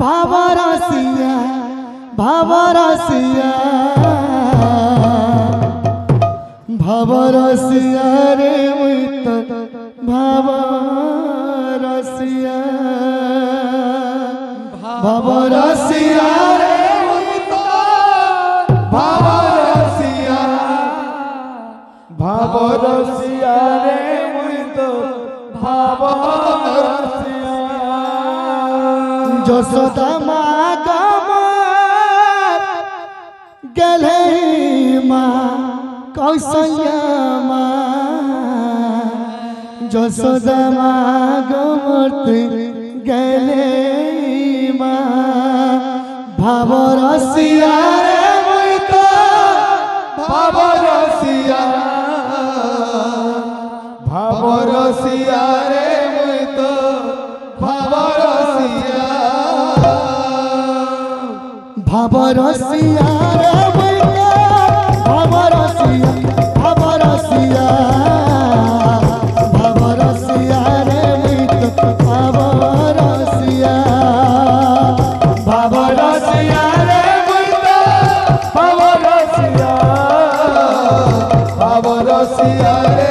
भावा रसिया भावा रसिया। रे मुत भावा रसिया। भावा रसिया रे मुत रे যশোদা মা গামার গেলে মা কৌশল্যা মা যশোদা মা গমত গেলে মা ভাব রে মুই তো ভাব बरसिया रे भैया बरसिया बरसिया बरसिया रे भैया बरसिया बरसिया रे भैया बरसिया बरसिया रे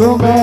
no back.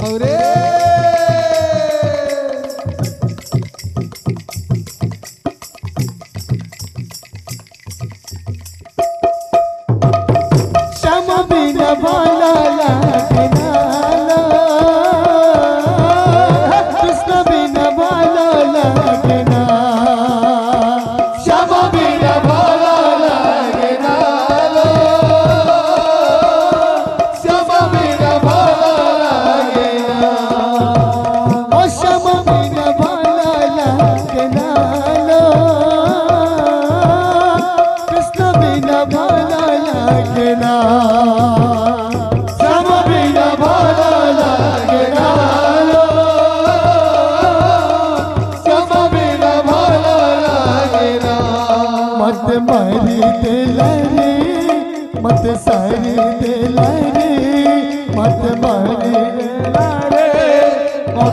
Aurelio.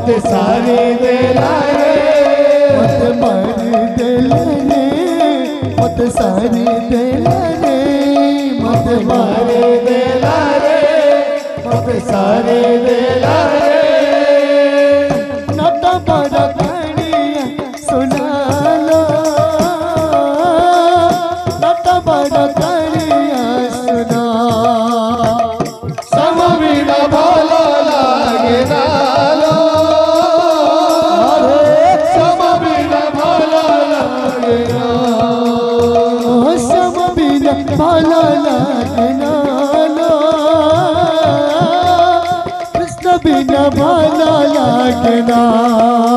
मत सारी दिलाने मत मारी दिलाने, मत सारी दिलाने, मत मारे दिलाने मत सारे दे ભલા લાગના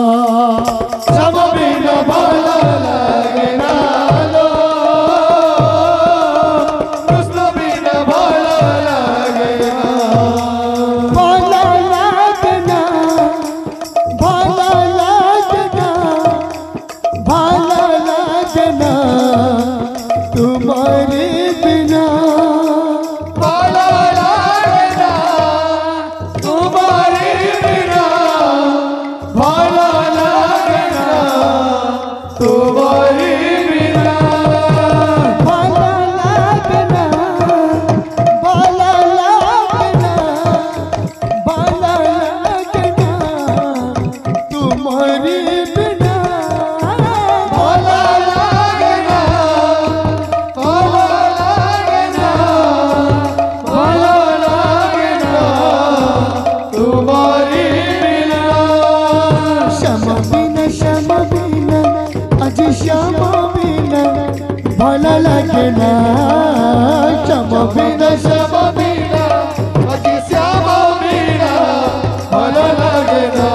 श्याम बिना भल लगे ना। श्याम बिना श्याम बिना अति श्याम बिना भला लगे ना।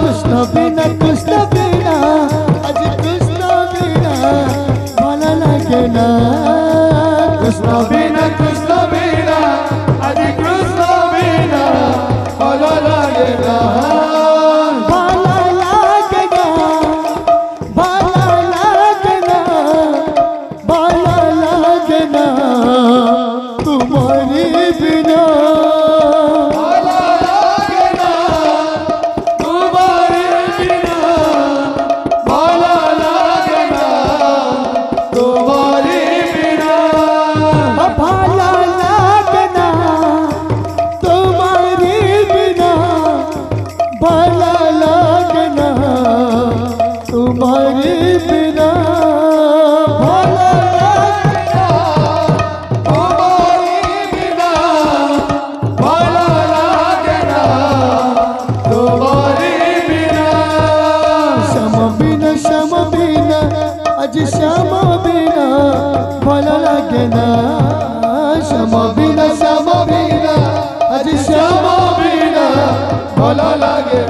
कृष्ण बिना कृष्ण बिना, अति कृष्ण बिना, भला लगे ना। तुम्हारे बिना। आज श्याम बिना, भला लगे ना। श्याम बिना श्याम बिना, आज श्याम बिना, भला लगे